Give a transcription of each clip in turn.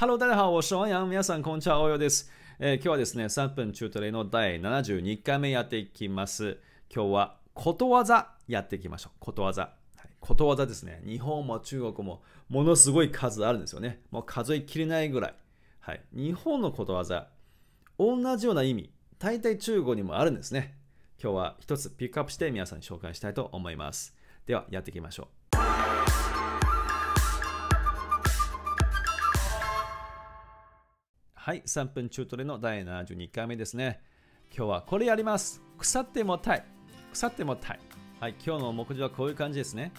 Hello，大家好，我是王洋。皆さん、こんにちは、およです、えー。今日はですね、3分中トレの第72回目やっていきます。今日はことわざやっていきましょう。ことわざ。はい、ことわざですね。日本も中国もものすごい数あるんですよね。もう数えきれないぐらい。はい、日本のことわざ、同じような意味、大体中国にもあるんですね。今日は一つピックアップして皆さんに紹介したいと思います。では、やっていきましょう。はい、3分中トレの第72回目ですね。今日はこれやります。腐ってもたい。腐ってもたい。はい、今日の目次はこういう感じですね。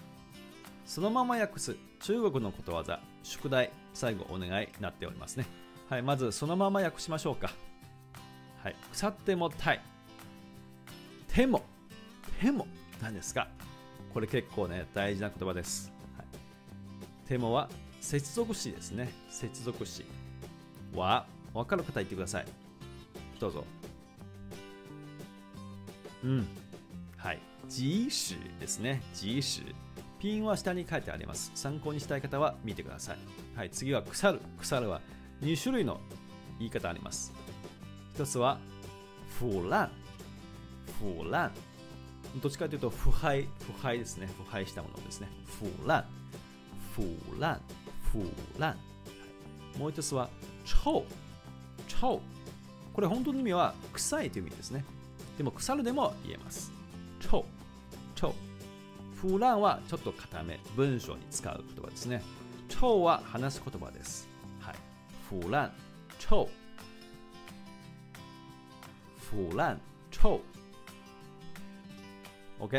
そのまま訳す中国のことわざ、宿題、最後お願いなっておりますね。はい、まずそのまま訳しましょうか。はい、腐ってもたい。手も、手も、何ですかこれ結構ね、大事な言葉です。はい、手もは接続詞ですね。接続詞は分かる方言ってください。どうぞ。うん。はい。即使ですね。即使。ピンは下に書いてあります。参考にしたい方は見てください。はい。次は腐る。腐るは2種類の言い方あります。一つは、腐乱。腐乱。どっちかというと、腐敗。腐敗ですね。腐敗したものですね。腐乱。腐乱。腐乱。もう一つは、臭。臭。これ本当の意味は臭いという意味ですね。でも腐るでも言えます。臭。臭。腐乱はちょっと固め、文章に使う言葉ですね。臭は話す言葉です。はい。腐乱、臭。腐乱、臭。OK。じ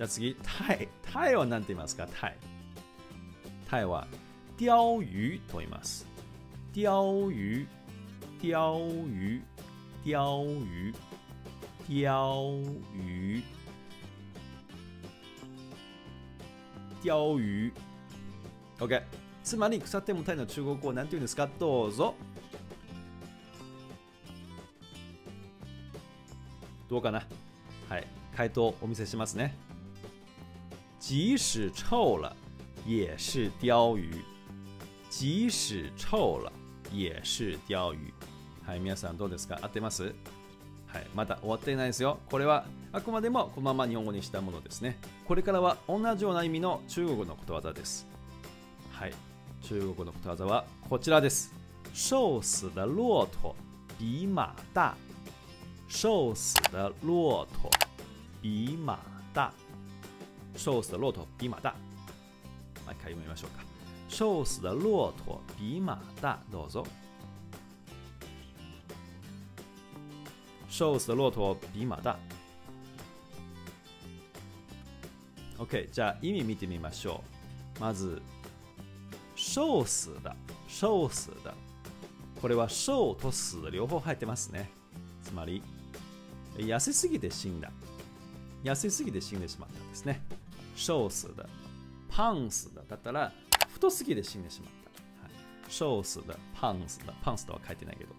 ゃあ次、タイ。タイは何て言いますか？タイ。タイは、钓魚と言います。钓魚钓魚钓魚钓魚钓魚 OK つまり腐ってもたいの中国語は何て言うんですか？どうぞ。どうかな？はい。回答お見せしますね。即使臭了也是钓鱼。即使臭了也是钓魚。はい、皆さんどうですか？合ってます？はい、まだ終わっていないですよ。これはあくまでもこのまま日本語にしたものですね。これからは同じような意味の中国のことわざです。はい、中国のことわざはこちらです。瘦死的骆驼比马大。瘦死的骆驼比马大。瘦死的骆驼比马大。もう一回読みましょうか。瘦死的骆驼比马大。どうぞ。瘦死的骆驼比马大。OK、じゃあ意味見てみましょう。まず、瘦死的。瘦死的。これは瘦と死両方入ってますね。つまり、痩せすぎて死んだ。痩せすぎて死んでしまったんですね。瘦死的。胖死的。だったら、太すぎて死んでしまった。はい、瘦死的、パンス的、パンスとは書いてないけど。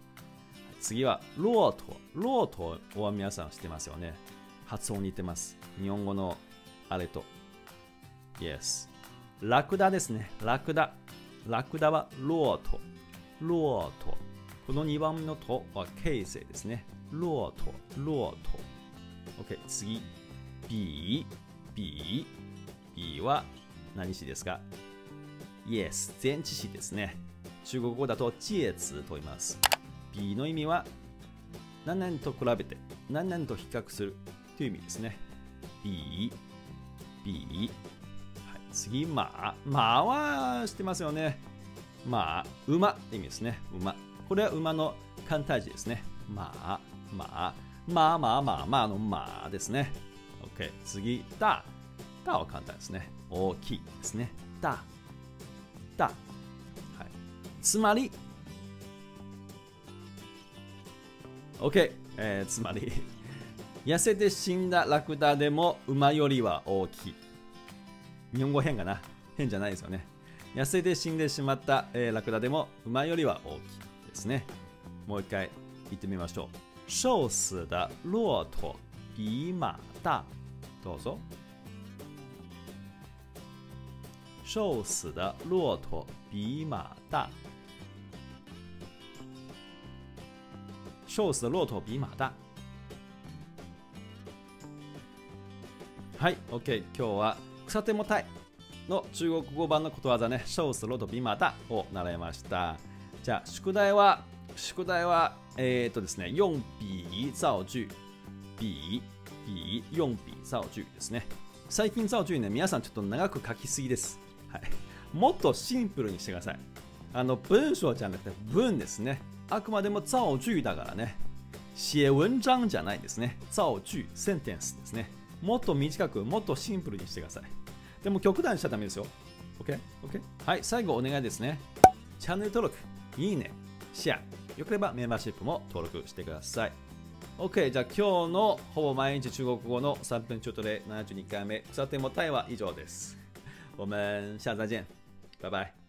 次は、ロート。ロートは皆さん知ってますよね。発音似てます。日本語のあれと。Yes。ラクダですね。ラクダ。ラクダはロート。ロート。この2番目の驼は軽声ですね。骆驼。骆驼。OK。次。B。B。B は何詞ですか？Yes、前置詞ですね。中国語だと介詞と言います。B の意味は何々と比べて何々と比較するという意味ですね。B、B。はい、次、まあ。まあは知ってますよね。まあ、馬って意味ですね。馬。これは馬の簡体字ですね。まあ、まあ、まあまあまあまあのまあですね。OK。次、だ。だは簡単ですね。大きいですね。だ。た、はい、つまり OK、えー、つまり痩せて死んだラクダでも馬よりは大きい。日本語変かな？変じゃないですよね。痩せて死んでしまった、えー、ラクダでも馬よりは大きいですね。もう一回言ってみましょう。瘦死的骆驼比马大どうぞ。瘦死的骆驼比马大。瘦死的骆驼比马大。はい、OK。今日は草手もたいの中国語版のことわざね、瘦死骆驼比马大を習いました。じゃあ、宿題は、宿題は、えっ、とですね、用比造句。比、比、用比造句ですね。最近造句ね、皆さんちょっと長く書きすぎです。はい。もっとシンプルにしてください。あの、文章じゃなくて文ですね。あくまでも造句だからね。写文章じゃないですね。造句、センテンスですね。もっと短く、もっとシンプルにしてください。でも極端にしちゃダメですよ。OK?OK?、OK? はい、最後お願いですね。チャンネル登録、いいね、シェア。よければメンバーシップも登録してください。OK、じゃあ今日のほぼ毎日中国語の3分ちょっとで72回目、草手もタイは以上です。我们下次再见。拜拜。